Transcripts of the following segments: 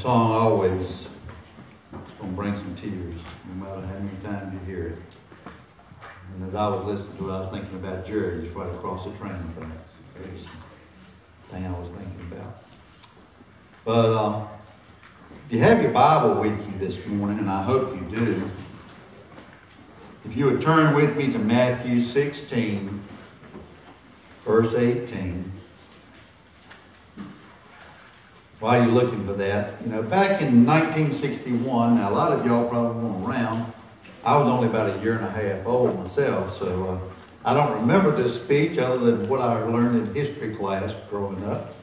Song always it's going to bring some tears, no matter how many times you hear it. And as I was listening to it, I was thinking about Jerry just right across the train tracks. That was the thing I was thinking about. But um, if you have your Bible with you this morning, and I hope you do, if you would turn with me to Matthew 16, verse 18. While you're looking for that, you know, back in 1961, now a lot of y'all probably weren't around. I was only about a year and a half old myself, so uh, I don't remember this speech other than what I learned in history class growing up.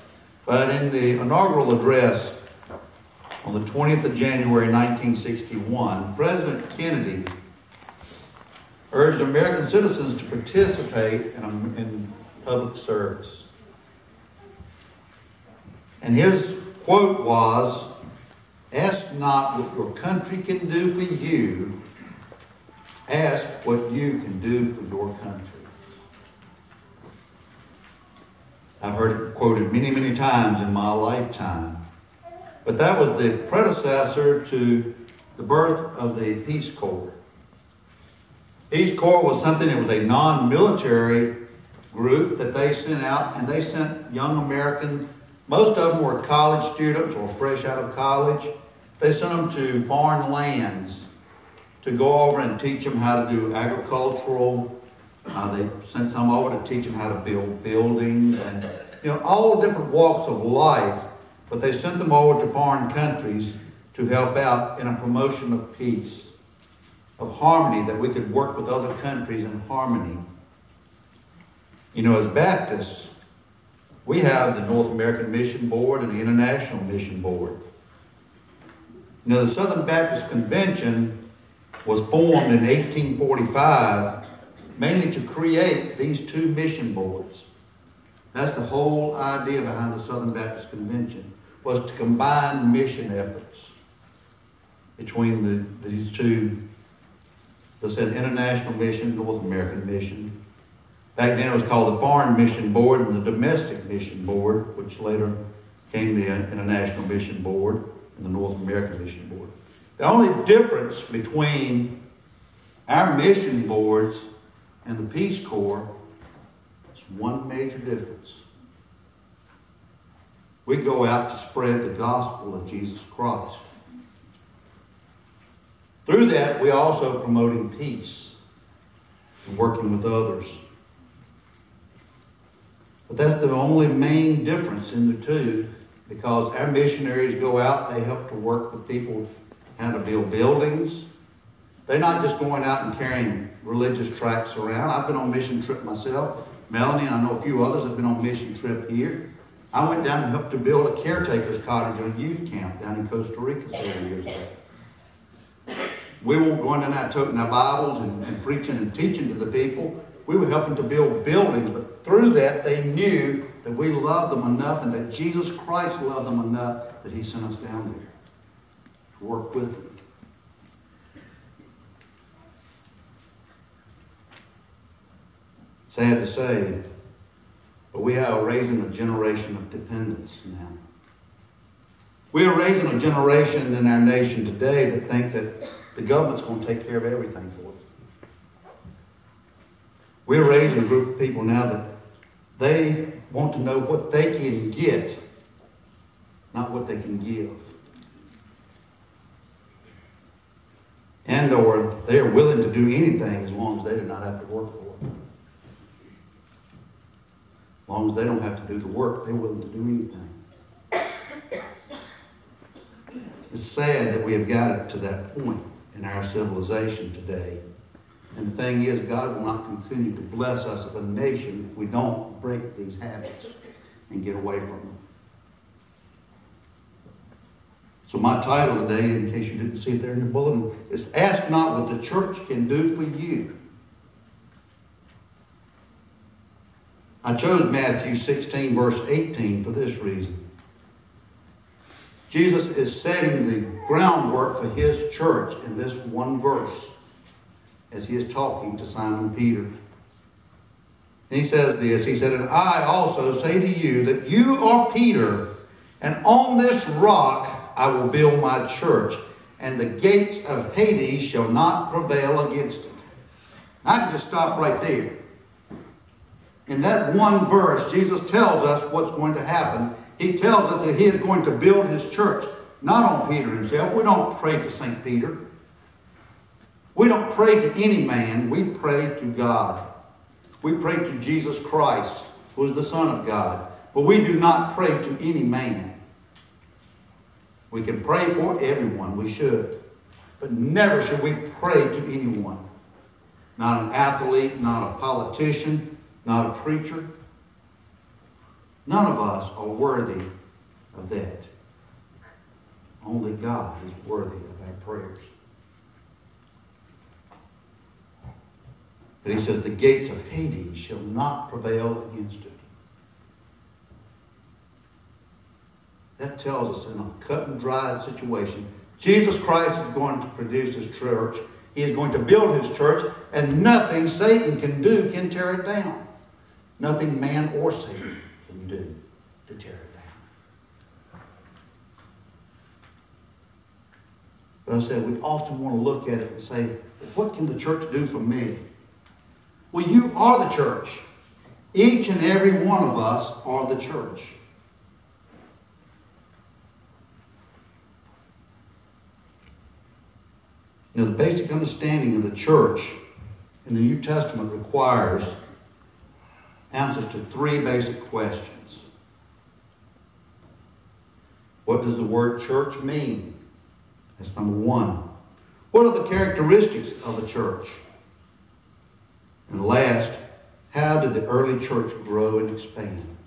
But in the inaugural address on the 20th of January 1961, President Kennedy urged American citizens to participate in, in public service. And his quote was Ask not what your country can do for you, ask what you can do for your country. I've heard it quoted many, many times in my lifetime. But that was the predecessor to the birth of the Peace Corps. Peace Corps was something that was a non military group that they sent out, and they sent young American, most of them were college students or fresh out of college. They sent them to foreign lands to go over and teach them how to do agricultural. Uh, they sent some over to teach them how to build buildings and you know all different walks of life. But they sent them over to foreign countries to help out in a promotion of peace, of harmony, that we could work with other countries in harmony. You know, as Baptists, we have the North American Mission Board and the International Mission Board. Know, the Southern Baptist Convention was formed in 1845 mainly to create these two mission boards. That's the whole idea behind the Southern Baptist Convention, was to combine mission efforts between the, these two, as I said, International Mission, North American Mission. Back then it was called the Foreign Mission Board and the Domestic Mission Board, which later came the International Mission Board and the North American Mission Board. The only difference between our mission boards and the Peace Corps is one major difference. We go out to spread the gospel of Jesus Christ. Through that, we also promoting peace and working with others. But that's the only main difference in the two because our missionaries go out, they help to work with people how to build buildings. They're not just going out and carrying religious tracts around. I've been on mission trip myself. Melanie and I know a few others have been on mission trip here. I went down and helped to build a caretaker's cottage on a youth camp down in Costa Rica several years ago. We weren't going down there toting our Bibles and, and preaching and teaching to the people. We were helping to build buildings, but through that they knew that we loved them enough and that Jesus Christ loved them enough that He sent us down there to work with them. Sad to say, but we are raising a generation of dependence now. We are raising a generation in our nation today that think that the government's going to take care of everything for. We're raising a group of people now that they want to know what they can get, not what they can give. And or they are willing to do anything as long as they do not have to work for it. As long as they don't have to do the work, they're willing to do anything. It's sad that we have got it to that point in our civilization today. And the thing is, God will not continue to bless us as a nation if we don't break these habits and get away from them. So, my title today, in case you didn't see it there in the bulletin, is Ask Not What the Church Can Do for You. I chose Matthew 16, verse 18 for this reason. Jesus is setting the groundwork for his church in this one verse as he is talking to Simon Peter. And he says this He said, And I also say to you that you are Peter, and on this rock I will build my church, and the gates of Hades shall not prevail against it. I can just stop right there. In that one verse, Jesus tells us what's going to happen. He tells us that he is going to build his church, not on Peter himself. We don't pray to St. Peter. We don't pray to any man, we pray to God. We pray to Jesus Christ, who is the Son of God. But we do not pray to any man. We can pray for everyone, we should. But never should we pray to anyone. Not an athlete, not a politician, not a preacher. None of us are worthy of that. Only God is worthy of our prayers. But he says, the gates of Hades shall not prevail against it. That tells us in a cut and dried situation, Jesus Christ is going to produce his church. He is going to build his church, and nothing Satan can do can tear it down. Nothing man or Satan can do to tear it down. But I said, we often want to look at it and say, what can the church do for me? Well, you are the church. Each and every one of us are the church. Now, the basic understanding of the church in the New Testament requires answers to three basic questions. What does the word church mean? That's number one. What are the characteristics of a church? And last, how did the early church grow and expand?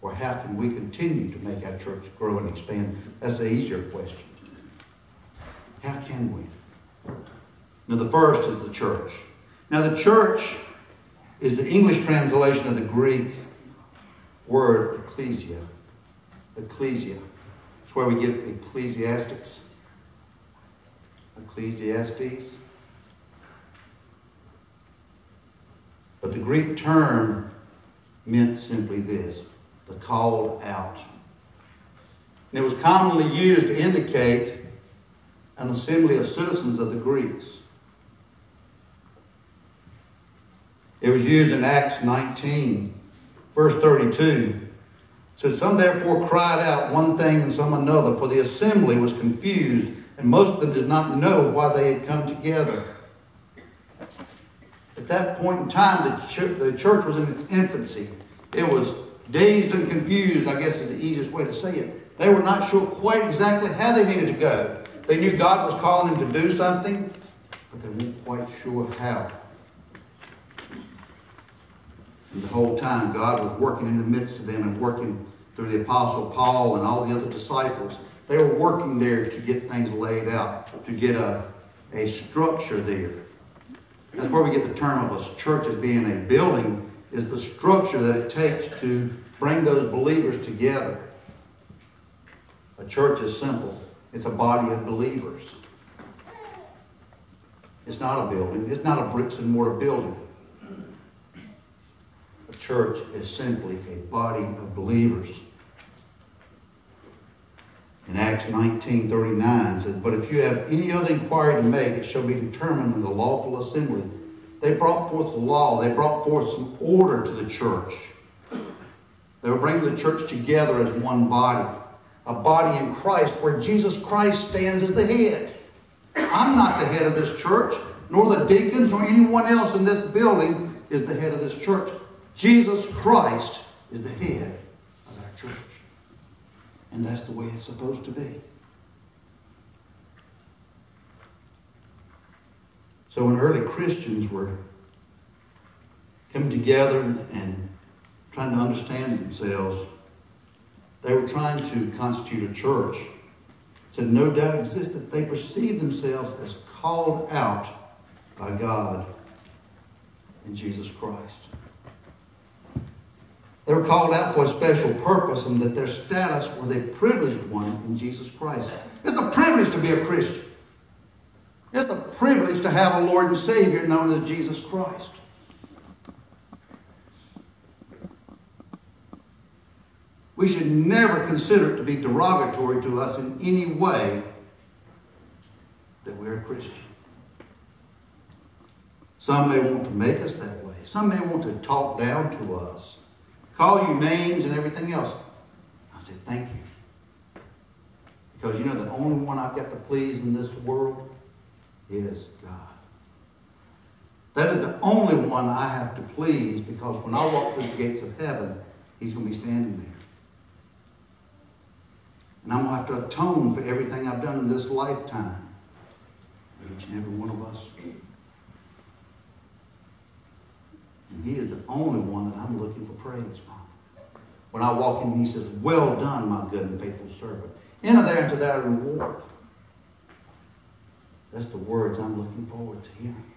Or how can we continue to make our church grow and expand? That's the easier question. How can we? Now, the first is the church. Now, the church is the English translation of the Greek word ecclesia. Ecclesia. It's where we get ecclesiastics. Ecclesiastes. But the Greek term meant simply this the called out. And it was commonly used to indicate an assembly of citizens of the Greeks. It was used in Acts 19, verse 32. It says, Some therefore cried out one thing and some another, for the assembly was confused, and most of them did not know why they had come together. At that point in time, the church, the church was in its infancy. It was dazed and confused, I guess is the easiest way to say it. They were not sure quite exactly how they needed to go. They knew God was calling them to do something, but they weren't quite sure how. And the whole time, God was working in the midst of them and working through the Apostle Paul and all the other disciples. They were working there to get things laid out, to get a, a structure there. That's where we get the term of a church as being a building, is the structure that it takes to bring those believers together. A church is simple. It's a body of believers. It's not a building. It's not a bricks and mortar building. A church is simply a body of believers. In Acts 19 39 says, But if you have any other inquiry to make, it shall be determined in the lawful assembly. They brought forth the law, they brought forth some order to the church. They were bringing the church together as one body, a body in Christ where Jesus Christ stands as the head. I'm not the head of this church, nor the deacons, nor anyone else in this building is the head of this church. Jesus Christ is the head of our church. And that's the way it's supposed to be. So when early Christians were coming together and trying to understand themselves, they were trying to constitute a church. So no doubt existed they perceived themselves as called out by God in Jesus Christ. They were called out for a special purpose and that their status was a privileged one in Jesus Christ. It's a privilege to be a Christian. It's a privilege to have a Lord and Savior known as Jesus Christ. We should never consider it to be derogatory to us in any way that we're a Christian. Some may want to make us that way. Some may want to talk down to us, call you names and everything else. I said, thank you. Because you know, the only one I've got to please in this world is God. That is the only one I have to please because when I walk through the gates of heaven, He's going to be standing there. And I'm going to have to atone for everything I've done in this lifetime. Each and every one of us. And He is the only one that I'm looking for praise from. When I walk in, He says, Well done, my good and faithful servant. Enter there into thy reward. That's the words I'm looking forward to hearing.